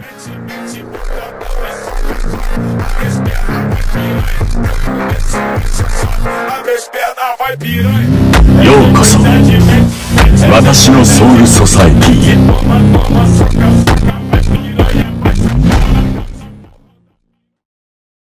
ようこそ。私のソウルソサエティへ。